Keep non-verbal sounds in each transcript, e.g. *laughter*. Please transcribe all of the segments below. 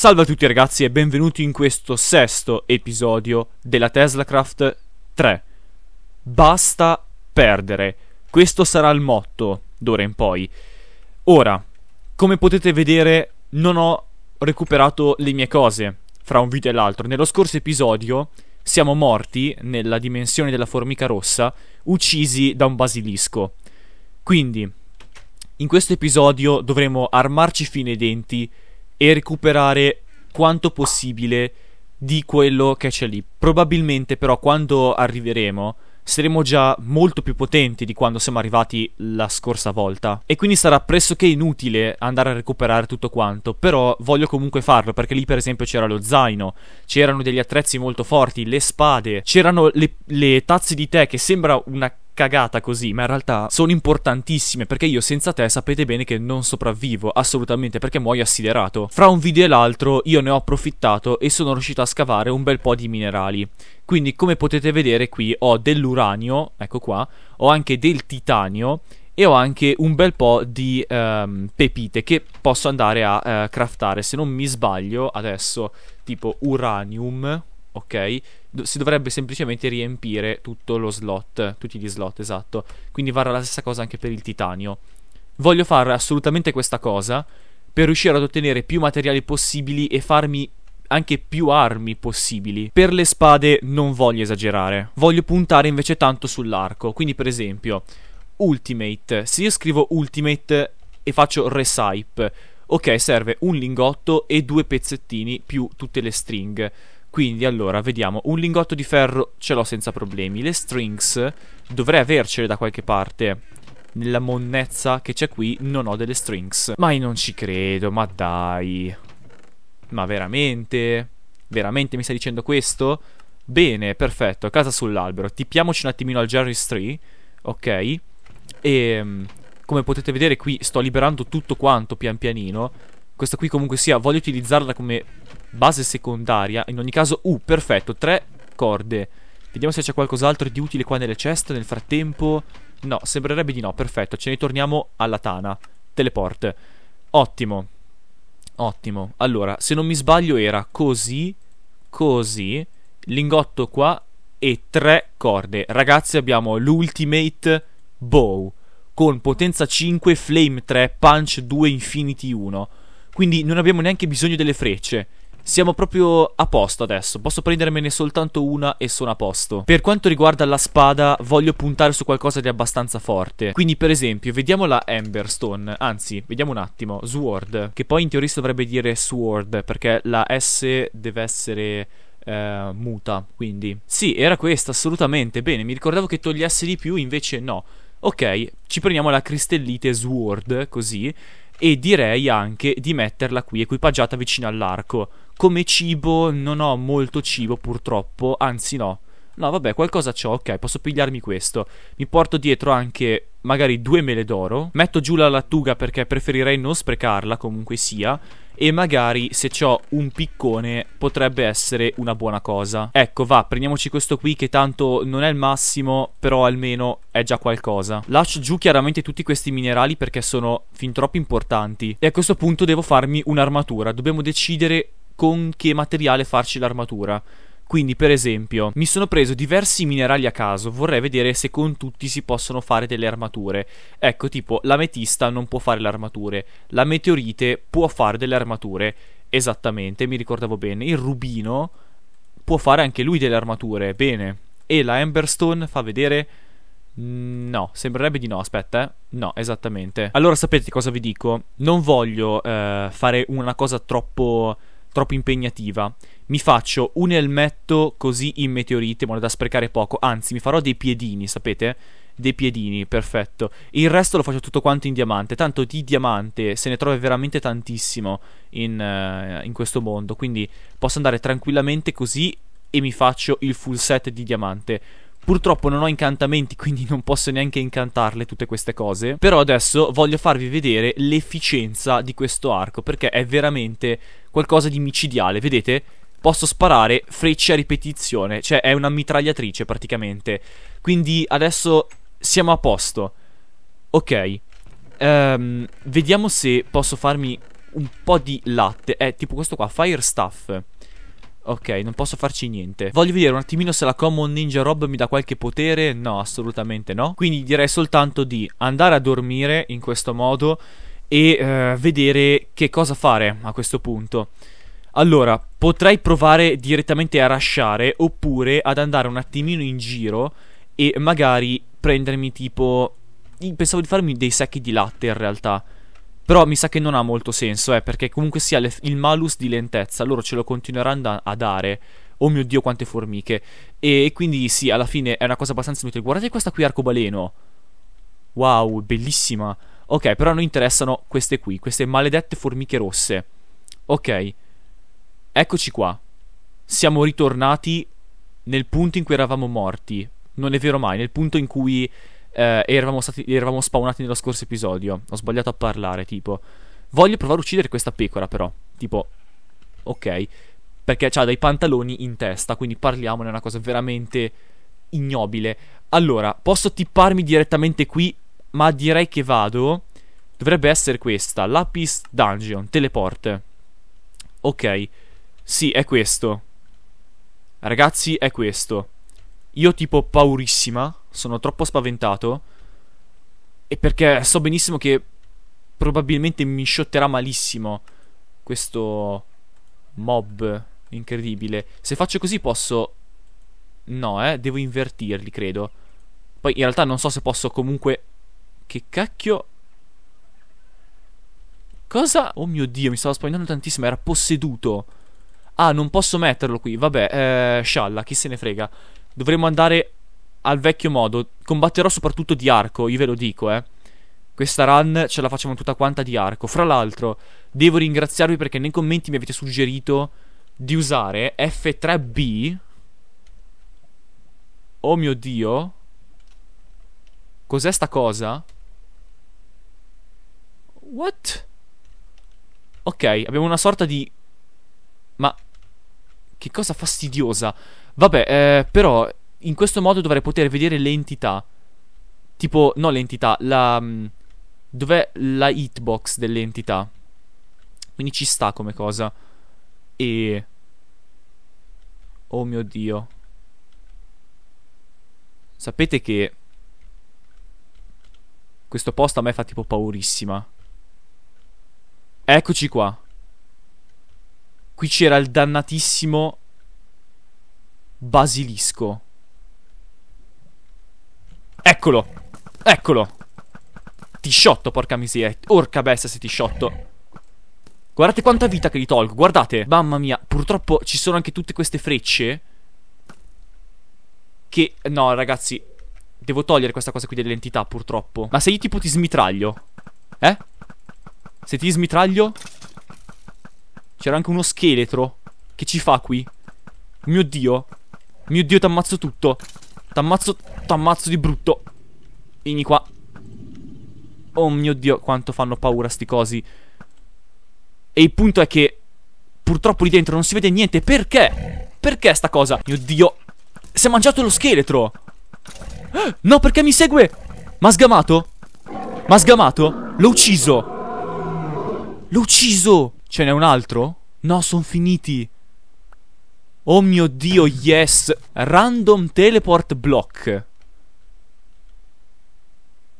Salve a tutti ragazzi e benvenuti in questo sesto episodio della TeslaCraft 3. Basta perdere. Questo sarà il motto d'ora in poi. Ora, come potete vedere, non ho recuperato le mie cose fra un video e l'altro. Nello scorso episodio siamo morti nella dimensione della formica rossa, uccisi da un basilisco. Quindi, in questo episodio dovremo armarci fino ai denti e recuperare quanto possibile di quello che c'è lì. Probabilmente però quando arriveremo saremo già molto più potenti di quando siamo arrivati la scorsa volta e quindi sarà pressoché inutile andare a recuperare tutto quanto, però voglio comunque farlo perché lì per esempio c'era lo zaino, c'erano degli attrezzi molto forti, le spade, c'erano le, le tazze di tè che sembra una cagata così, ma in realtà sono importantissime perché io senza te sapete bene che non sopravvivo assolutamente perché muoio assiderato. Fra un video e l'altro io ne ho approfittato e sono riuscito a scavare un bel po' di minerali. Quindi come potete vedere qui ho dell'uranio, ecco qua, ho anche del titanio e ho anche un bel po' di um, pepite che posso andare a uh, craftare. Se non mi sbaglio adesso tipo uranium, ok? si dovrebbe semplicemente riempire tutto lo slot, tutti gli slot, esatto. Quindi varrà la stessa cosa anche per il titanio. Voglio fare assolutamente questa cosa per riuscire ad ottenere più materiali possibili e farmi anche più armi possibili. Per le spade non voglio esagerare, voglio puntare invece tanto sull'arco. Quindi per esempio, Ultimate, se io scrivo Ultimate e faccio Recipe, ok, serve un lingotto e due pezzettini più tutte le string. Quindi allora, vediamo, un lingotto di ferro ce l'ho senza problemi. Le strings dovrei avercele da qualche parte. Nella monnezza che c'è qui non ho delle strings. Ma io non ci credo, ma dai. Ma veramente? Veramente mi stai dicendo questo? Bene, perfetto, casa sull'albero. Tippiamoci un attimino al Jerry's Tree, ok? E ehm, come potete vedere qui sto liberando tutto quanto pian pianino. Questa qui comunque sia, voglio utilizzarla come base secondaria. In ogni caso, uh, perfetto, tre corde. Vediamo se c'è qualcos'altro di utile qua nelle ceste nel frattempo. No, sembrerebbe di no, perfetto. Ce ne torniamo alla tana. Teleport. Ottimo. Ottimo. Allora, se non mi sbaglio era così, così, lingotto qua e tre corde. Ragazzi, abbiamo l'Ultimate Bow con potenza 5, Flame 3, Punch 2, Infinity 1. Quindi non abbiamo neanche bisogno delle frecce. Siamo proprio a posto adesso, posso prendermene soltanto una e sono a posto. Per quanto riguarda la spada, voglio puntare su qualcosa di abbastanza forte. Quindi, per esempio, vediamo la Emberstone, anzi, vediamo un attimo, Sword, che poi in teoria dovrebbe dire Sword, perché la S deve essere... Eh, muta, quindi sì, era questa, assolutamente. Bene, mi ricordavo che togliesse di più, invece no. Ok, ci prendiamo la cristallite Sword, così, e direi anche di metterla qui equipaggiata vicino all'arco. Come cibo non ho molto cibo purtroppo, anzi no. No, vabbè, qualcosa c'ho, ok, posso pigliarmi questo. Mi porto dietro anche magari due mele d'oro. Metto giù la lattuga perché preferirei non sprecarla, comunque sia. E magari se ho un piccone potrebbe essere una buona cosa. Ecco, va, prendiamoci questo qui che tanto non è il massimo, però almeno è già qualcosa. Lascio giù chiaramente tutti questi minerali perché sono fin troppo importanti. E a questo punto devo farmi un'armatura. Dobbiamo decidere con che materiale farci l'armatura. Quindi, per esempio, mi sono preso diversi minerali a caso, vorrei vedere se con tutti si possono fare delle armature. Ecco, tipo, l'ametista non può fare le armature, la meteorite può fare delle armature. Esattamente, mi ricordavo bene. Il rubino può fare anche lui delle armature, bene. E la Emberstone fa vedere... No, sembrerebbe di no, aspetta, eh. No, esattamente. Allora sapete cosa vi dico? Non voglio eh, fare una cosa troppo troppo impegnativa. Mi faccio un elmetto così in meteorite, modo da sprecare poco. Anzi, mi farò dei piedini, sapete? Dei piedini, perfetto. Il resto lo faccio tutto quanto in diamante. Tanto di diamante se ne trova veramente tantissimo in, uh, in questo mondo. Quindi posso andare tranquillamente così e mi faccio il full set di diamante. Purtroppo non ho incantamenti, quindi non posso neanche incantarle tutte queste cose. Però adesso voglio farvi vedere l'efficienza di questo arco, perché è veramente qualcosa di micidiale. Vedete? Posso sparare frecce a ripetizione, cioè è una mitragliatrice praticamente. Quindi adesso siamo a posto. Ok. Um, vediamo se posso farmi un po' di latte. È tipo questo qua, Fire Stuff. Ok, non posso farci niente. Voglio vedere un attimino se la Common Ninja Rob mi dà qualche potere. No, assolutamente no. Quindi direi soltanto di andare a dormire in questo modo e uh, vedere che cosa fare a questo punto. Allora, potrei provare direttamente a rasciare oppure ad andare un attimino in giro e magari prendermi tipo... Pensavo di farmi dei secchi di latte in realtà. Però mi sa che non ha molto senso, eh, perché comunque sia il malus di lentezza, loro ce lo continueranno a dare. Oh mio dio, quante formiche. E quindi sì, alla fine è una cosa abbastanza inutile. Guardate questa qui arcobaleno. Wow, bellissima. Ok, però a noi interessano queste qui, queste maledette formiche rosse. Ok, eccoci qua. Siamo ritornati nel punto in cui eravamo morti. Non è vero mai, nel punto in cui eh, eravamo, stati, eravamo spawnati nello scorso episodio. Ho sbagliato a parlare, tipo. Voglio provare a uccidere questa pecora, però. Tipo, ok. Perché ha dei pantaloni in testa, quindi parliamone, è una cosa veramente ignobile. Allora, posso tipparmi direttamente qui, ma direi che vado. Dovrebbe essere questa, Lapis Dungeon, teleport. Ok, sì, è questo. Ragazzi, è questo. Io tipo paurissima, sono troppo spaventato. E perché so benissimo che probabilmente mi shotterà malissimo questo mob incredibile. Se faccio così posso... No, eh, devo invertirli, credo. Poi in realtà non so se posso comunque... Che cacchio... Cosa? Oh mio dio, mi stavo spaventando tantissimo, era posseduto. Ah, non posso metterlo qui. Vabbè, eh, scialla, chi se ne frega. Dovremmo andare al vecchio modo. Combatterò soprattutto di arco, io ve lo dico, eh. Questa run ce la facciamo tutta quanta di arco. Fra l'altro, devo ringraziarvi perché nei commenti mi avete suggerito di usare F3B. Oh mio dio. Cos'è sta cosa? What? Ok, abbiamo una sorta di... Ma... Che cosa fastidiosa. Vabbè, eh, però in questo modo dovrei poter vedere le entità. Tipo, no le entità, la... Mm, dov'è la hitbox delle entità? Quindi ci sta come cosa. E... Oh mio dio. Sapete che... Questo posto a me fa tipo paurissima. Eccoci qua. Qui c'era il dannatissimo basilisco. Eccolo. Eccolo. Ti sciotto, porca miseria. Orca bestia se ti sciotto. Guardate quanta vita che gli tolgo. Guardate. Mamma mia. Purtroppo ci sono anche tutte queste frecce. Che... No, ragazzi. Devo togliere questa cosa qui dell'entità, purtroppo. Ma se io tipo ti smitraglio? Eh? Se ti smitraglio... C'era anche uno scheletro. Che ci fa qui? Mio dio. Mio dio, t'ammazzo tutto. T'ammazzo, t'ammazzo di brutto. Vieni qua. Oh mio dio, quanto fanno paura sti cosi. E il punto è che purtroppo lì dentro non si vede niente. Perché? Perché sta cosa? Mio dio. Si è mangiato lo scheletro. *gasps* No, perché mi segue? M'ha sgamato? M'ha sgamato? L'ho ucciso. L'ho ucciso. Ce n'è un altro? No, sono finiti. Oh mio dio, yes! Random teleport block.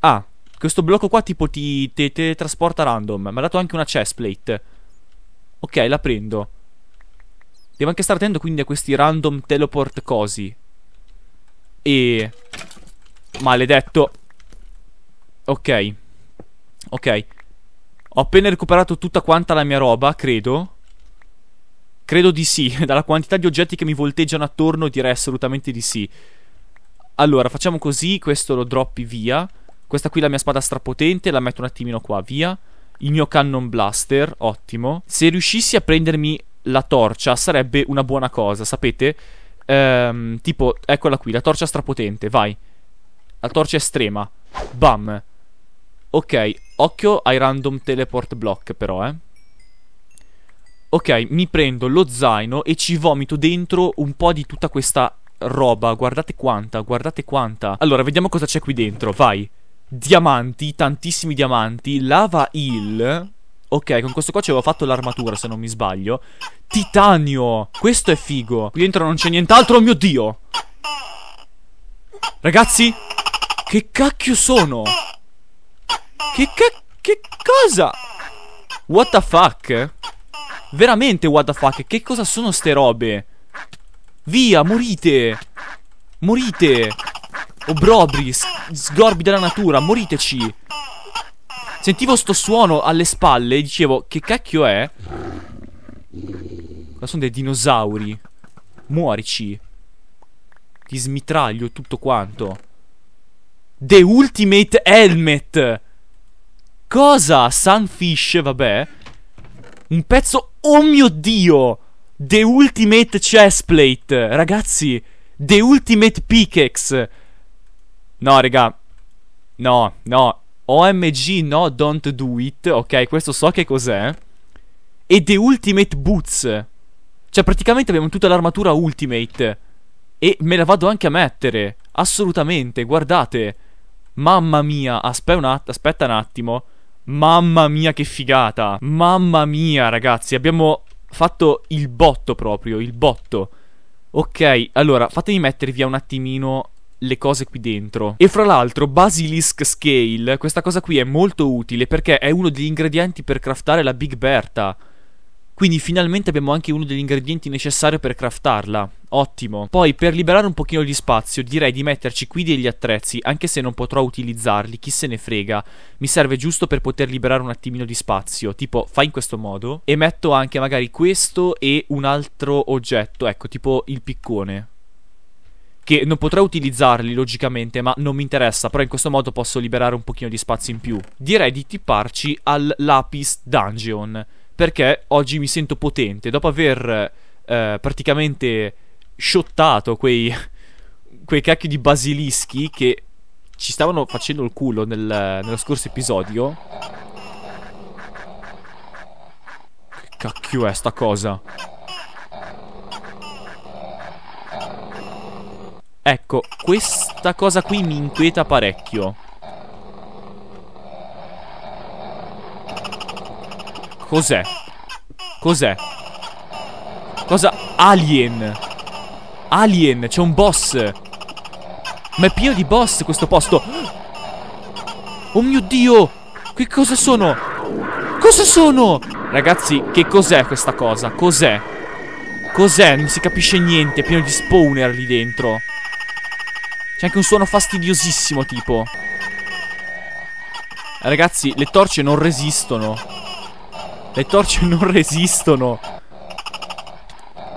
Ah, questo blocco qua tipo ti, teletrasporta random. Mi ha dato anche una chestplate. Ok, la prendo. Devo anche stare attento quindi a questi random teleport cosi. E... Maledetto. Ok. Ok. Ho appena recuperato tutta quanta la mia roba, credo. Credo di sì, *laughs* dalla quantità di oggetti che mi volteggiano attorno direi assolutamente di sì. Allora, facciamo così, questo lo droppi via. Questa qui è la mia spada strapotente, la metto un attimino qua, via. Il mio cannon blaster, ottimo. Se riuscissi a prendermi la torcia sarebbe una buona cosa, sapete? Ehm, tipo, eccola qui, la torcia strapotente, vai. La torcia estrema. Bam. Ok, occhio ai random teleport block però, eh. Ok, mi prendo lo zaino e ci vomito dentro un po' di tutta questa roba. Guardate quanta, guardate quanta. Allora, vediamo cosa c'è qui dentro, vai. Diamanti, tantissimi diamanti. Lava il... Ok, con questo qua ci avevo fatto l'armatura, se non mi sbaglio. Titanio! Questo è figo. Qui dentro non c'è nient'altro, oh mio Dio! Ragazzi, che cacchio sono? Che cacchio... Che cosa? What the fuck? Veramente what the fuck? Che cosa sono ste robe? Via, morite! Morite! Obrobri, sgorbi della natura, moriteci! Sentivo sto suono alle spalle e dicevo, che cacchio è? Ma sono dei dinosauri. Muorici. Ti smitraglio tutto quanto. The Ultimate Helmet! Cosa? Sunfish, vabbè. Un pezzo... Oh mio Dio! The Ultimate Chestplate! Ragazzi, The Ultimate Pickaxe! No, raga. No, no. OMG, no, don't do it. Ok, questo so che cos'è. E The Ultimate Boots. Cioè, praticamente abbiamo tutta l'armatura Ultimate. E me la vado anche a mettere. Assolutamente, guardate. Mamma mia, aspe un aspetta un attimo. Mamma mia, che figata. Mamma mia, ragazzi, abbiamo fatto il botto proprio, il botto. Ok, allora, fatemi mettere via un attimino le cose qui dentro. E fra l'altro, Basilisk Scale, questa cosa qui è molto utile perché è uno degli ingredienti per craftare la Big Berta. Quindi finalmente abbiamo anche uno degli ingredienti necessari per craftarla. Ottimo. Poi per liberare un pochino di spazio direi di metterci qui degli attrezzi, anche se non potrò utilizzarli, chi se ne frega. Mi serve giusto per poter liberare un attimino di spazio. Tipo, fai in questo modo e metto anche magari questo e un altro oggetto, ecco, tipo il piccone che non potrei utilizzarli logicamente, ma non mi interessa, però in questo modo posso liberare un pochino di spazio in più. Direi di tipparci al Lapis Dungeon perché oggi mi sento potente. Dopo aver eh, praticamente shottato quei, *laughs* quei cacchi di basilischi che ci stavano facendo il culo nel, nello scorso episodio. Che cacchio è sta cosa? Ecco, questa cosa qui mi inquieta parecchio. Cos'è? Cos'è? Cosa? Alien! Alien, c'è un boss! Ma è pieno di boss questo posto! Oh mio Dio! Che cosa sono? Cosa sono? Ragazzi, che cos'è questa cosa? Cos'è? Cos'è? Non si capisce niente, è pieno di spawner lì dentro. C'è anche un suono fastidiosissimo, tipo. Ragazzi, le torce non resistono. Le torce non resistono.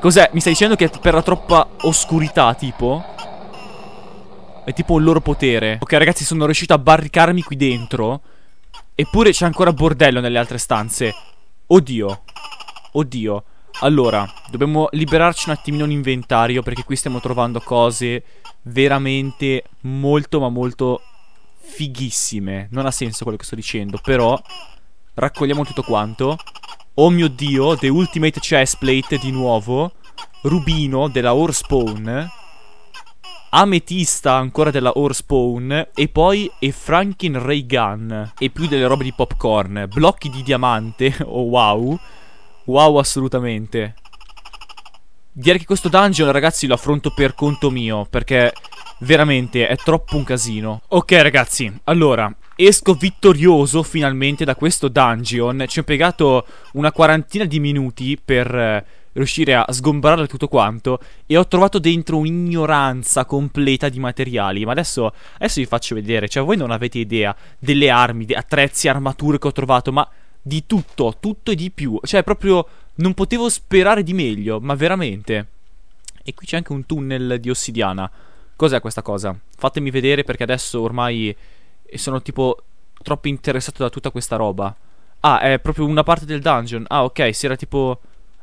Cos'è? Mi stai dicendo che è per la troppa oscurità, tipo? È tipo un loro potere. Ok, ragazzi, sono riuscito a barricarmi qui dentro. Eppure c'è ancora bordello nelle altre stanze. Oddio. Oddio. Allora, dobbiamo liberarci un attimino l'inventario perché qui stiamo trovando cose veramente molto ma molto fighissime. Non ha senso quello che sto dicendo, però Raccogliamo tutto quanto. Oh mio dio, The Ultimate Chestplate di nuovo. Rubino della Orspawn. Ametista ancora della Orspawn. E poi e Franken Ray Gun. E più delle robe di popcorn. Blocchi di diamante. *laughs* Oh wow. Wow assolutamente. Direi che questo dungeon ragazzi lo affronto per conto mio. Perché veramente è troppo un casino. Ok ragazzi, allora esco vittorioso finalmente da questo dungeon. Ci ho impiegato una quarantina di minuti per eh, riuscire a sgombrare tutto quanto e ho trovato dentro un'ignoranza completa di materiali. Ma adesso, adesso vi faccio vedere, cioè voi non avete idea delle armi, di attrezzi, armature che ho trovato, ma di tutto, tutto e di più. Cioè proprio non potevo sperare di meglio, ma veramente. E qui c'è anche un tunnel di ossidiana. Cos'è questa cosa? Fatemi vedere perché adesso ormai e sono tipo troppo interessato da tutta questa roba. Ah, è proprio una parte del dungeon. Ah, ok, si era tipo...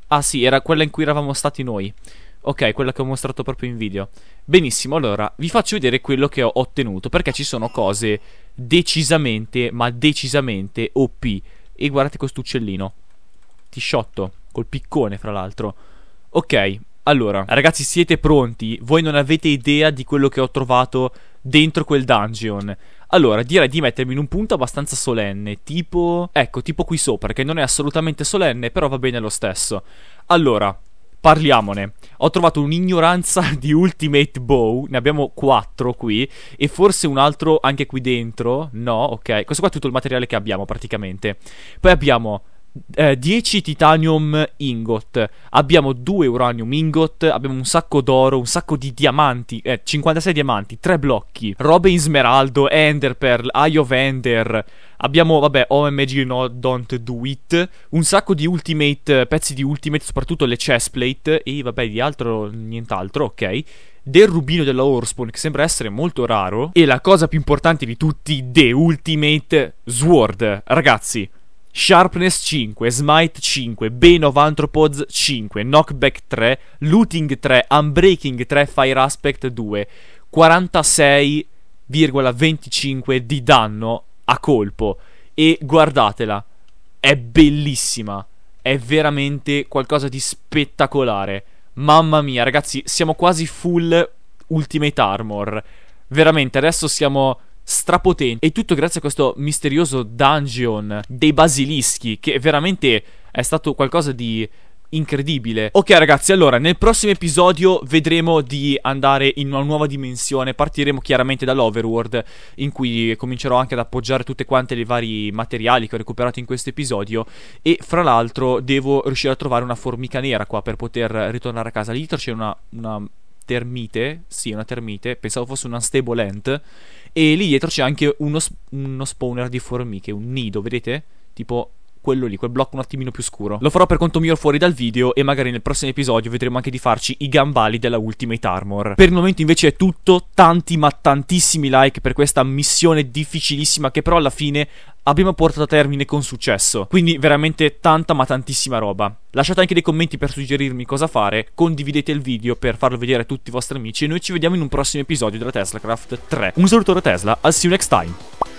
Ah sì, era quella in cui eravamo stati noi. Ok, quella che ho mostrato proprio in video. Benissimo, allora vi faccio vedere quello che ho ottenuto, perché ci sono cose decisamente, ma decisamente OP. E guardate questo uccellino. Tisciotto, col piccone fra l'altro. Ok, allora, ragazzi siete pronti? Voi non avete idea di quello che ho trovato dentro quel dungeon. Allora, direi di mettermi in un punto abbastanza solenne, tipo... Ecco, tipo qui sopra, che non è assolutamente solenne, però va bene lo stesso. Allora, parliamone. Ho trovato un'ignoranza *laughs* di Ultimate Bow, ne abbiamo quattro qui, e forse un altro anche qui dentro. No, ok. Questo qua è tutto il materiale che abbiamo praticamente. Poi abbiamo eh, 10 titanium ingot, abbiamo 2 uranium ingot, abbiamo un sacco d'oro, un sacco di diamanti, eh, 56 diamanti, 3 blocchi, robe in smeraldo, ender pearl, eye of ender, abbiamo, vabbè, OMG no, don't do it, un sacco di ultimate, pezzi di ultimate, soprattutto le chestplate, e vabbè, di altro, nient'altro, ok. Del rubino della Orspawn che sembra essere molto raro. E la cosa più importante di tutti, The Ultimate Sword. Ragazzi, Sharpness 5, Smite 5, Bane of Anthropods 5, Knockback 3, Looting 3, Unbreaking 3, Fire Aspect 2, 46,25 di danno a colpo. E guardatela, è bellissima, è veramente qualcosa di spettacolare. Mamma mia, ragazzi, siamo quasi full Ultimate Armor. Veramente, adesso siamo strapotenti. E tutto grazie a questo misterioso dungeon dei basilischi, che veramente è stato qualcosa di incredibile. Ok ragazzi, allora nel prossimo episodio vedremo di andare in una nuova dimensione, partiremo chiaramente dall'overworld in cui comincerò anche ad appoggiare tutte quante le vari materiali che ho recuperato in questo episodio e fra l'altro devo riuscire a trovare una formica nera qua per poter ritornare a casa. Lì c'è una, una termite, sì una termite, pensavo fosse un unstable ant e lì dietro c'è anche uno, uno spawner di formiche, un nido, vedete? Tipo quello lì, quel blocco un attimino più scuro. Lo farò per conto mio fuori dal video e magari nel prossimo episodio vedremo anche di farci i gambali della Ultimate Armor. Per il momento invece è tutto, tanti ma tantissimi like per questa missione difficilissima che però alla fine abbiamo portato a termine con successo. Quindi veramente tanta ma tantissima roba. Lasciate anche dei commenti per suggerirmi cosa fare, condividete il video per farlo vedere a tutti i vostri amici e noi ci vediamo in un prossimo episodio della TeslaCraft 3. Un saluto da Tesla, I'll see you next time.